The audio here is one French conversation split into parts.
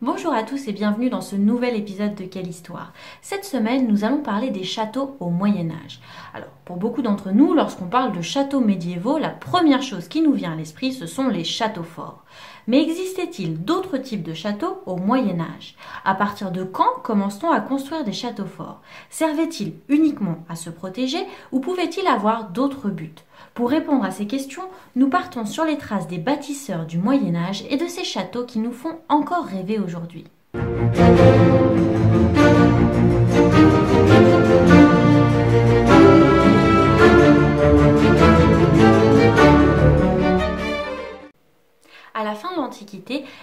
Bonjour à tous et bienvenue dans ce nouvel épisode de Quelle Histoire. Cette semaine, nous allons parler des châteaux au Moyen Âge. Alors, pour beaucoup d'entre nous, lorsqu'on parle de châteaux médiévaux, la première chose qui nous vient à l'esprit, ce sont les châteaux forts. Mais existait-il d'autres types de châteaux au Moyen Âge? À partir de quand commence-t-on à construire des châteaux forts? Servait-il uniquement à se protéger ou pouvait-il avoir d'autres buts? Pour répondre à ces questions, nous partons sur les traces des bâtisseurs du Moyen Âge et de ces châteaux qui nous font encore rêver aujourd'hui.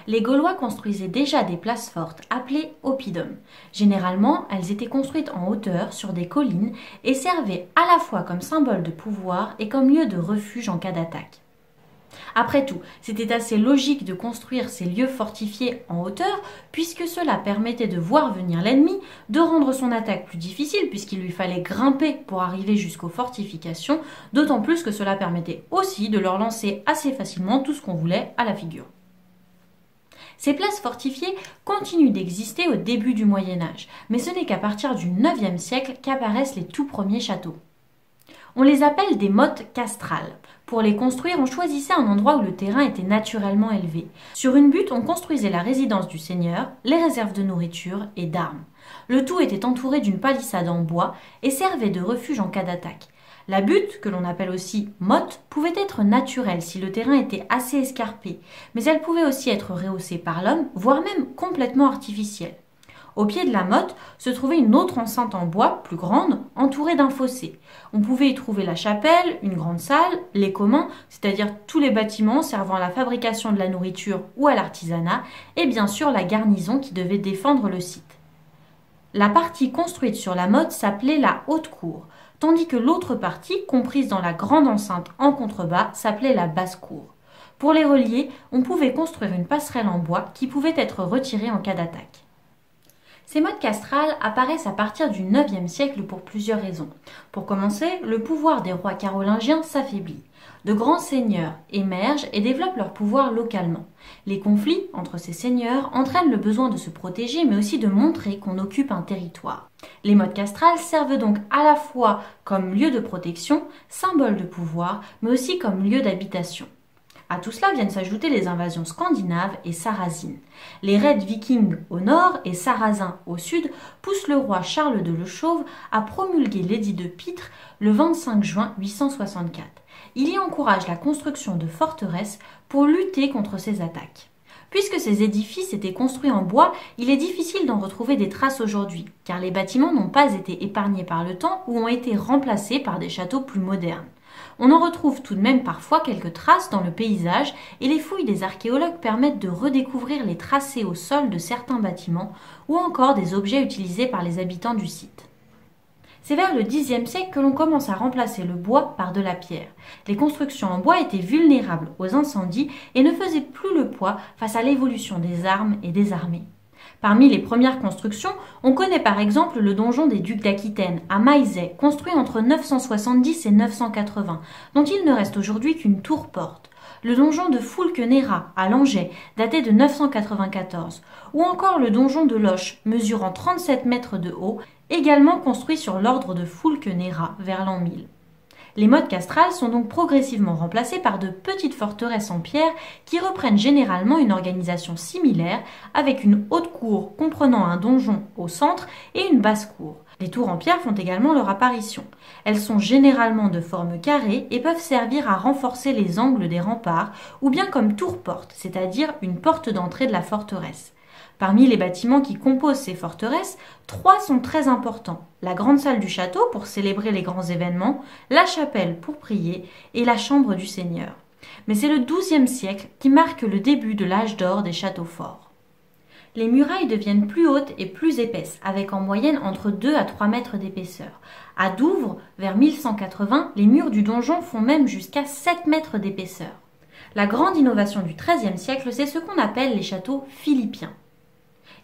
Les Gaulois construisaient déjà des places fortes appelées oppidum. Généralement, elles étaient construites en hauteur sur des collines et servaient à la fois comme symbole de pouvoir et comme lieu de refuge en cas d'attaque. Après tout, c'était assez logique de construire ces lieux fortifiés en hauteur, puisque cela permettait de voir venir l'ennemi, de rendre son attaque plus difficile, puisqu'il lui fallait grimper pour arriver jusqu'aux fortifications, d'autant plus que cela permettait aussi de leur lancer assez facilement tout ce qu'on voulait à la figure. Ces places fortifiées continuent d'exister au début du Moyen Âge, mais ce n'est qu'à partir du IXe siècle qu'apparaissent les tout premiers châteaux. On les appelle des mottes castrales. Pour les construire, on choisissait un endroit où le terrain était naturellement élevé. Sur une butte, on construisait la résidence du seigneur, les réserves de nourriture et d'armes. Le tout était entouré d'une palissade en bois et servait de refuge en cas d'attaque. La butte, que l'on appelle aussi motte, pouvait être naturelle si le terrain était assez escarpé, mais elle pouvait aussi être rehaussée par l'homme, voire même complètement artificielle. Au pied de la motte se trouvait une autre enceinte en bois, plus grande, entourée d'un fossé. On pouvait y trouver la chapelle, une grande salle, les communs, c'est-à-dire tous les bâtiments servant à la fabrication de la nourriture ou à l'artisanat, et bien sûr la garnison qui devait défendre le site. La partie construite sur la motte s'appelait la haute cour, tandis que l'autre partie, comprise dans la grande enceinte en contrebas, s'appelait la basse cour. Pour les relier, on pouvait construire une passerelle en bois qui pouvait être retirée en cas d'attaque. Ces modes castrales apparaissent à partir du IXe siècle pour plusieurs raisons. Pour commencer, le pouvoir des rois carolingiens s'affaiblit. De grands seigneurs émergent et développent leur pouvoir localement. Les conflits entre ces seigneurs entraînent le besoin de se protéger mais aussi de montrer qu'on occupe un territoire. Les modes castrales servent donc à la fois comme lieu de protection, symbole de pouvoir, mais aussi comme lieu d'habitation. À tout cela viennent s'ajouter les invasions scandinaves et sarrasines. Les raids vikings au nord et sarrasins au sud poussent le roi Charles de Le Chauve à promulguer l'édit de Pitre le 25 juin 864. Il y encourage la construction de forteresses pour lutter contre ces attaques. Puisque ces édifices étaient construits en bois, il est difficile d'en retrouver des traces aujourd'hui, car les bâtiments n'ont pas été épargnés par le temps ou ont été remplacés par des châteaux plus modernes. On en retrouve tout de même parfois quelques traces dans le paysage et les fouilles des archéologues permettent de redécouvrir les tracés au sol de certains bâtiments ou encore des objets utilisés par les habitants du site. C'est vers le Xe siècle que l'on commence à remplacer le bois par de la pierre. Les constructions en bois étaient vulnérables aux incendies et ne faisaient plus le poids face à l'évolution des armes et des armées. Parmi les premières constructions, on connaît par exemple le donjon des ducs d'Aquitaine, à Maizet, construit entre 970 et 980, dont il ne reste aujourd'hui qu'une tour-porte. Le donjon de Foulquenera, à Langeais, daté de 994, ou encore le donjon de Loche, mesurant 37 mètres de haut, également construit sur l'ordre de Foulquenera, vers l'an 1000. Les modes castrales sont donc progressivement remplacés par de petites forteresses en pierre qui reprennent généralement une organisation similaire avec une haute cour comprenant un donjon au centre et une basse cour. Les tours en pierre font également leur apparition. Elles sont généralement de forme carrée et peuvent servir à renforcer les angles des remparts ou bien comme tour-porte, c'est-à-dire une porte d'entrée de la forteresse. Parmi les bâtiments qui composent ces forteresses, trois sont très importants. La grande salle du château pour célébrer les grands événements, la chapelle pour prier et la chambre du seigneur. Mais c'est le XIIe siècle qui marque le début de l'âge d'or des châteaux forts. Les murailles deviennent plus hautes et plus épaisses, avec en moyenne entre 2 à 3 mètres d'épaisseur. À Douvres, vers 1180, les murs du donjon font même jusqu'à 7 mètres d'épaisseur. La grande innovation du XIIIe siècle, c'est ce qu'on appelle les châteaux philippiens.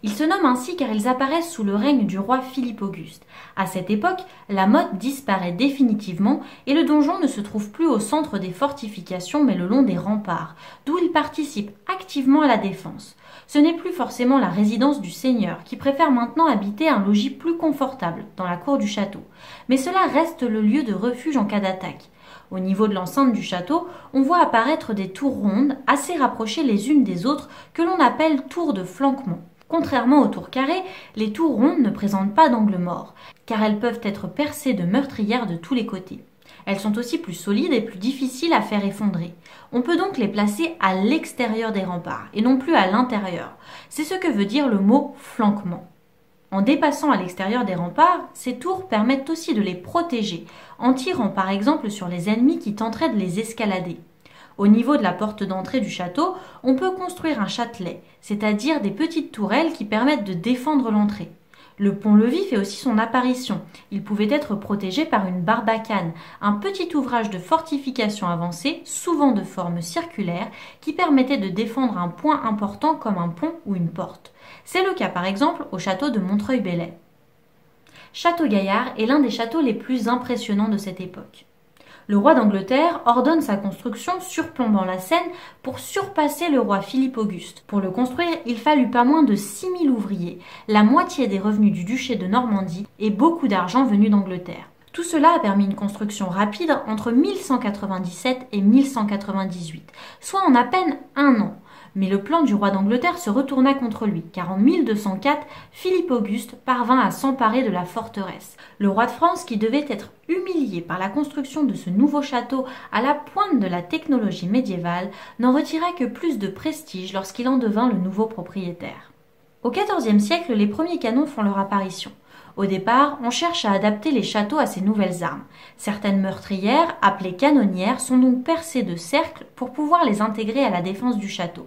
Ils se nomment ainsi car ils apparaissent sous le règne du roi Philippe Auguste. À cette époque, la motte disparaît définitivement et le donjon ne se trouve plus au centre des fortifications mais le long des remparts, d'où il participe activement à la défense. Ce n'est plus forcément la résidence du seigneur, qui préfère maintenant habiter un logis plus confortable dans la cour du château, mais cela reste le lieu de refuge en cas d'attaque. Au niveau de l'enceinte du château, on voit apparaître des tours rondes, assez rapprochées les unes des autres, que l'on appelle tours de flanquement. Contrairement aux tours carrées, les tours rondes ne présentent pas d'angle mort, car elles peuvent être percées de meurtrières de tous les côtés. Elles sont aussi plus solides et plus difficiles à faire effondrer. On peut donc les placer à l'extérieur des remparts et non plus à l'intérieur. C'est ce que veut dire le mot flanquement. En dépassant à l'extérieur des remparts, ces tours permettent aussi de les protéger, en tirant par exemple sur les ennemis qui tenteraient de les escalader. Au niveau de la porte d'entrée du château, on peut construire un châtelet, c'est-à-dire des petites tourelles qui permettent de défendre l'entrée. Le pont-levis fait aussi son apparition. Il pouvait être protégé par une barbacane, un petit ouvrage de fortification avancé, souvent de forme circulaire, qui permettait de défendre un point important comme un pont ou une porte. C'est le cas par exemple au château de Montreuil-Bellay. Château Gaillard est l'un des châteaux les plus impressionnants de cette époque. Le roi d'Angleterre ordonne sa construction surplombant la Seine pour surpasser le roi Philippe Auguste. Pour le construire, il fallut pas moins de 6000 ouvriers, la moitié des revenus du duché de Normandie et beaucoup d'argent venu d'Angleterre. Tout cela a permis une construction rapide entre 1197 et 1198, soit en à peine un an. Mais le plan du roi d'Angleterre se retourna contre lui, car en 1204, Philippe Auguste parvint à s'emparer de la forteresse. Le roi de France, qui devait être humilié par la construction de ce nouveau château à la pointe de la technologie médiévale, n'en retira que plus de prestige lorsqu'il en devint le nouveau propriétaire. Au XIVe siècle, les premiers canons font leur apparition. Au départ, on cherche à adapter les châteaux à ces nouvelles armes. Certaines meurtrières, appelées canonnières, sont donc percées de cercles pour pouvoir les intégrer à la défense du château.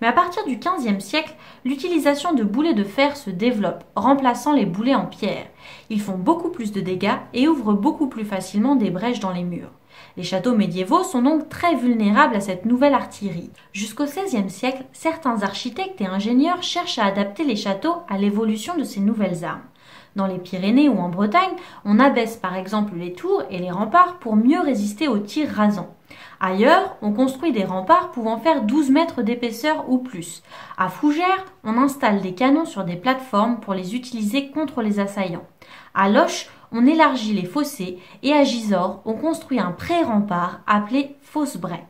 Mais à partir du XVe siècle, l'utilisation de boulets de fer se développe, remplaçant les boulets en pierre. Ils font beaucoup plus de dégâts et ouvrent beaucoup plus facilement des brèches dans les murs. Les châteaux médiévaux sont donc très vulnérables à cette nouvelle artillerie. Jusqu'au XVIe siècle, certains architectes et ingénieurs cherchent à adapter les châteaux à l'évolution de ces nouvelles armes. Dans les Pyrénées ou en Bretagne, on abaisse par exemple les tours et les remparts pour mieux résister aux tirs rasants. Ailleurs, on construit des remparts pouvant faire 12 mètres d'épaisseur ou plus. À Fougères, on installe des canons sur des plateformes pour les utiliser contre les assaillants. À Loche, on élargit les fossés et à Gisors, on construit un pré-rempart appelé fosse-bray.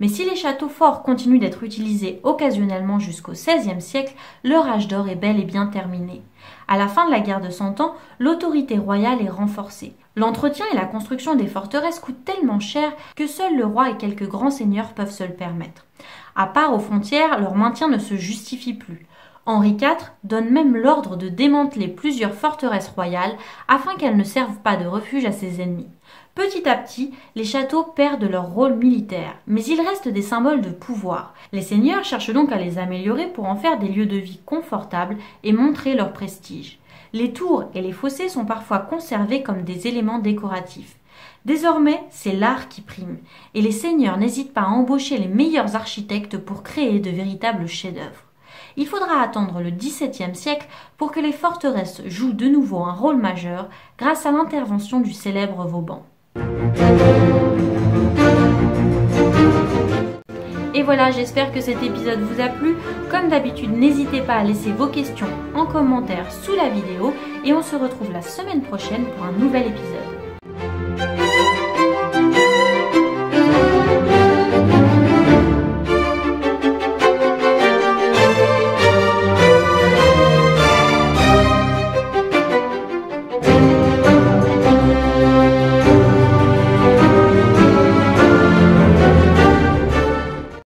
Mais si les châteaux forts continuent d'être utilisés occasionnellement jusqu'au XVIe siècle, leur âge d'or est bel et bien terminé. À la fin de la guerre de Cent Ans, l'autorité royale est renforcée. L'entretien et la construction des forteresses coûtent tellement cher que seul le roi et quelques grands seigneurs peuvent se le permettre. À part aux frontières, leur maintien ne se justifie plus. Henri IV donne même l'ordre de démanteler plusieurs forteresses royales afin qu'elles ne servent pas de refuge à ses ennemis. Petit à petit, les châteaux perdent leur rôle militaire, mais ils restent des symboles de pouvoir. Les seigneurs cherchent donc à les améliorer pour en faire des lieux de vie confortables et montrer leur prestige. Les tours et les fossés sont parfois conservés comme des éléments décoratifs. Désormais, c'est l'art qui prime, et les seigneurs n'hésitent pas à embaucher les meilleurs architectes pour créer de véritables chefs-d'œuvre. Il faudra attendre le XVIIe siècle pour que les forteresses jouent de nouveau un rôle majeur grâce à l'intervention du célèbre Vauban. Et voilà, j'espère que cet épisode vous a plu. Comme d'habitude, n'hésitez pas à laisser vos questions en commentaire sous la vidéo et on se retrouve la semaine prochaine pour un nouvel épisode.